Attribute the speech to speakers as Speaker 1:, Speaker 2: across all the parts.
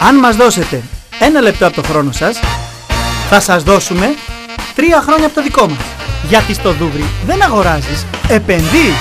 Speaker 1: Αν μας δώσετε ένα λεπτό από το χρόνο σας, θα σας δώσουμε τρία χρόνια από το δικό μας. Γιατί στο Δούβρι δεν αγοράζεις, επενδύεις.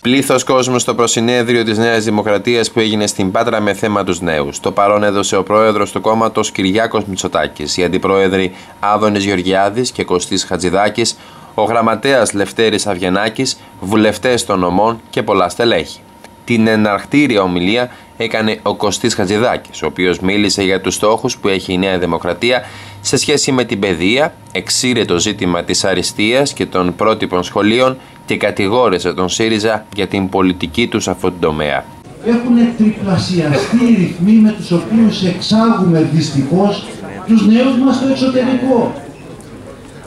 Speaker 2: Πλήθος κόσμου στο προσυνέδριο της Νέας Δημοκρατίας που έγινε στην Πάτρα με θέμα τους νέους. Το παρόν έδωσε ο πρόεδρος του κόμματος Κυριάκος Μητσοτάκης, οι αντιπρόεδροι Άδωνης Γεωργιάδης και Κωστής Χατζηδάκης, ο γραμματέας Λευτέρης Αυγενάκης, βουλευτές των νομών και πολλά στελέχη. Την εναρκτήρια ομιλία έκανε ο Κωστής Χατζηδάκης, ο οποίος μίλησε για τους στόχους που έχει η Νέα Δημοκρατία σε σχέση με την παιδεία, εξήρε το ζήτημα της αριστείας και των πρότυπων σχολείων και κατηγόρησε τον ΣΥΡΙΖΑ για την πολιτική τους σε αυτόν τον τομέα.
Speaker 3: Έχουν τριπλασιαστεί οι ρυθμοί με τους οποίους εξάγουμε δυστυχώς τους νέους μας στο εξωτερικό.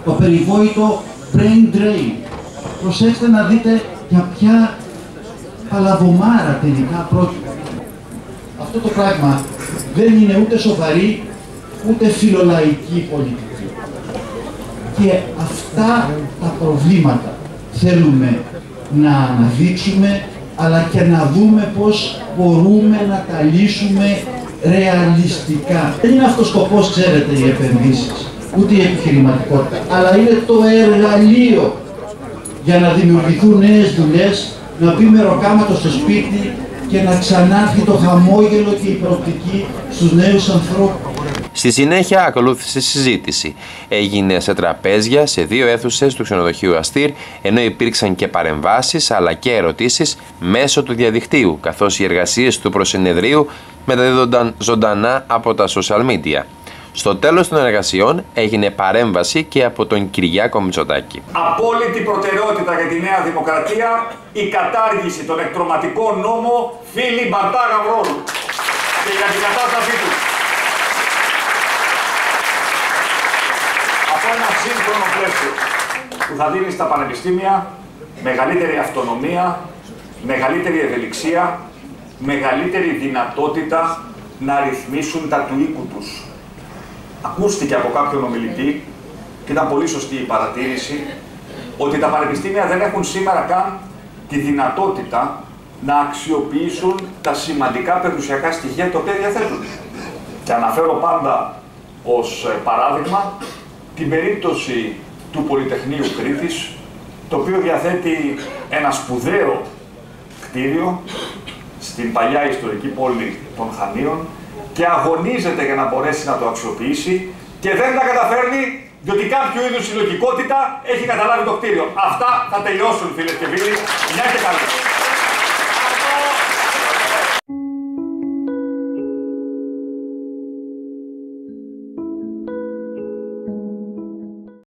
Speaker 3: Το περιβόητο brain drain. Προσέξτε να δείτε για ποια παλαβομάρα τελικά πρόκειται. Αυτό το πράγμα δεν είναι ούτε σοβαρή, ούτε φιλολαϊκή πολιτική. Και αυτά τα προβλήματα θέλουμε να αναδείξουμε, αλλά και να δούμε πώς μπορούμε να τα λύσουμε ρεαλιστικά. Δεν είναι αυτός σκοπός, ξέρετε, οι επενδύσεις, ούτε η επιχειρηματικότητα, αλλά είναι το εργαλείο για να δημιουργηθούν νέες δουλειές, να μπει με ροκάματο στο σπίτι και να ξανάρθει το χαμόγελο και η προοπτική στους νέους ανθρώπους.
Speaker 2: Στη συνέχεια ακολούθησε συζήτηση. Έγινε σε τραπέζια σε δύο αίθουσες του ξενοδοχείου Αστήρ, ενώ υπήρξαν και παρεμβάσεις αλλά και ερωτήσεις μέσω του διαδικτύου, καθώς οι εργασίες του προσυνεδρίου μεταδίδονταν ζωντανά από τα social media. Στο τέλος των εργασιών έγινε παρέμβαση και από τον Κυριάκο Μητσοτάκη.
Speaker 4: Απόλυτη προτεραιότητα για τη Νέα Δημοκρατία η κατάργηση των εκτροματικών νόμων φίλοι Μπαρτά Γαβρόλου και για την κατάστασή τους. Από ένα σύγχρονο πλαίσιο που θα δίνει στα πανεπιστήμια μεγαλύτερη αυτονομία, μεγαλύτερη ευελιξία, μεγαλύτερη δυνατότητα να ρυθμίσουν τα του οίκου τους ακούστηκε από κάποιον ομιλητή και ήταν πολύ σωστή η παρατήρηση ότι τα πανεπιστήμια δεν έχουν σήμερα καν τη δυνατότητα να αξιοποιήσουν τα σημαντικά περιουσιακά στοιχεία τα οποία διαθέτουν. Και αναφέρω πάντα ως ε, παράδειγμα την περίπτωση του Πολυτεχνείου Κρήτης, το οποίο διαθέτει ένα σπουδαίο κτίριο στην παλιά ιστορική πόλη των Χανίων, και αγωνίζεται για να μπορέσει να το αξιοποιήσει και δεν τα καταφέρνει διότι κάποιο είδους συλλογικότητα έχει καταλάβει το κτίριο. Αυτά θα τελειώσουν φίλες και φίλοι. Μια και καλά.